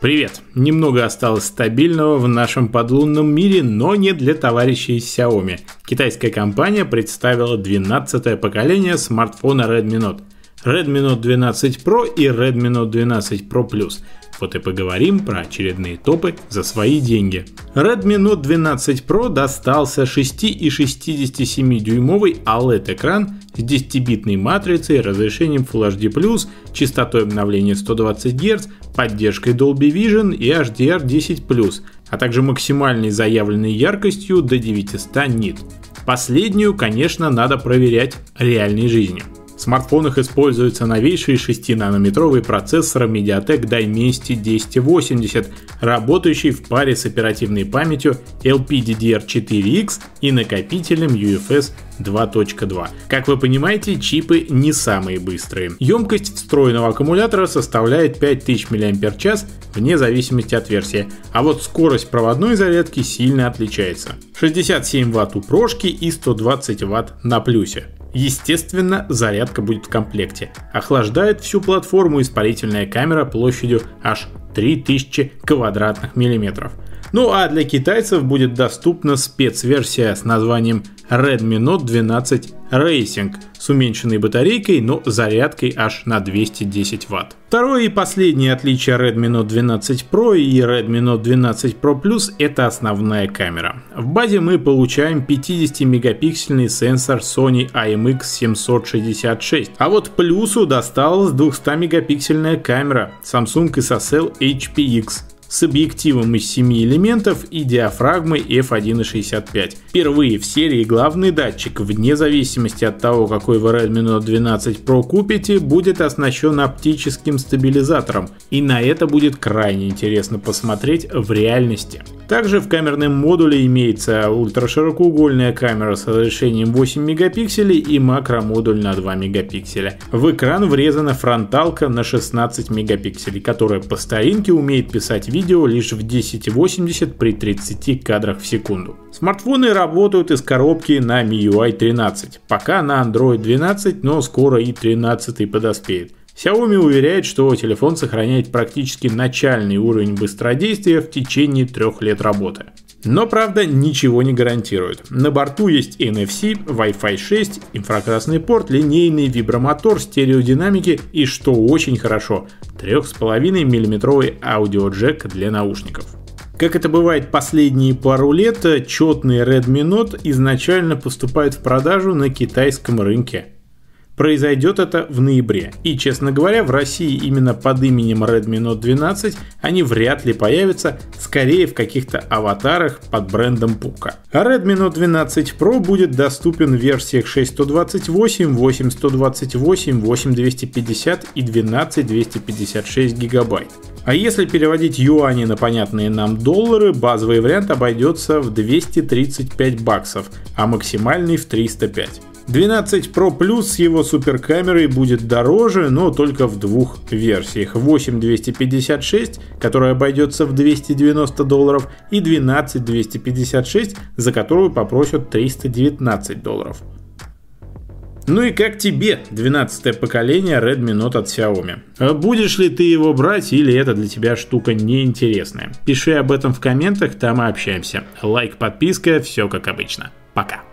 Привет! Немного осталось стабильного в нашем подлунном мире, но не для товарищей из Xiaomi. Китайская компания представила 12-е поколение смартфона Redmi Note. Redmi Note 12 Pro и Redmi Note 12 Pro Plus. Вот и поговорим про очередные топы за свои деньги. Redmi Note 12 Pro достался 6,67 дюймовый OLED-экран с 10-битной матрицей, разрешением Full HD+, частотой обновления 120 Гц, поддержкой Dolby Vision и HDR10+, а также максимальной заявленной яркостью до 900 нит. Последнюю, конечно, надо проверять реальной жизнью. Смартфонах используется новейший 6-нанометровый процессор MediaTek Dimensity 1080, работающий в паре с оперативной памятью LPDDR4X и накопителем UFS 2.2. Как вы понимаете, чипы не самые быстрые. Емкость встроенного аккумулятора составляет 5000 мАч вне зависимости от версии, а вот скорость проводной зарядки сильно отличается. 67 Вт у прошки и 120 Вт на плюсе. Естественно, зарядка будет в комплекте. Охлаждает всю платформу испарительная камера площадью аж 3000 квадратных миллиметров. Ну а для китайцев будет доступна спецверсия с названием Redmi Note 12 Racing с уменьшенной батарейкой, но зарядкой аж на 210 Вт. Второе и последнее отличие Redmi Note 12 Pro и Redmi Note 12 Pro Plus это основная камера. В базе мы получаем 50-мегапиксельный сенсор Sony IMX766, а вот плюсу досталась 200-мегапиксельная камера Samsung SSL HPX с объективом из 7 элементов и диафрагмой f1.65. Впервые в серии главный датчик, вне зависимости от того, какой вы Redmi Note 12 Pro купите, будет оснащен оптическим стабилизатором, и на это будет крайне интересно посмотреть в реальности. Также в камерном модуле имеется ультраширокоугольная камера с разрешением 8 мегапикселей и макромодуль на 2 мегапикселя. В экран врезана фронталка на 16 мегапикселей, которая по старинке умеет писать видео лишь в 1080 при 30 кадрах в секунду. Смартфоны работают из коробки на MIUI 13, пока на Android 12, но скоро и 13 подоспеет. Xiaomi уверяет, что телефон сохраняет практически начальный уровень быстродействия в течение трех лет работы. Но правда ничего не гарантирует. На борту есть NFC, Wi-Fi 6, инфракрасный порт, линейный вибромотор, стереодинамики и, что очень хорошо, 3,5 мм аудиоджек для наушников. Как это бывает последние пару лет, четный Redmi Note изначально поступает в продажу на китайском рынке. Произойдет это в ноябре. И, честно говоря, в России именно под именем Redmi Note 12 они вряд ли появятся, скорее в каких-то аватарах под брендом Puka. А Redmi Note 12 Pro будет доступен в версиях 6128, 8128, 8250 и 12256 гигабайт. А если переводить юани на понятные нам доллары, базовый вариант обойдется в 235 баксов, а максимальный в 305. 12 Pro Plus с его суперкамерой будет дороже, но только в двух версиях. 8256, которая обойдется в 290 долларов, и 12256, за которую попросят 319 долларов. Ну и как тебе 12 поколение Redmi Note от Xiaomi? Будешь ли ты его брать или это для тебя штука неинтересная? Пиши об этом в комментах, там и общаемся. Лайк, подписка, все как обычно. Пока.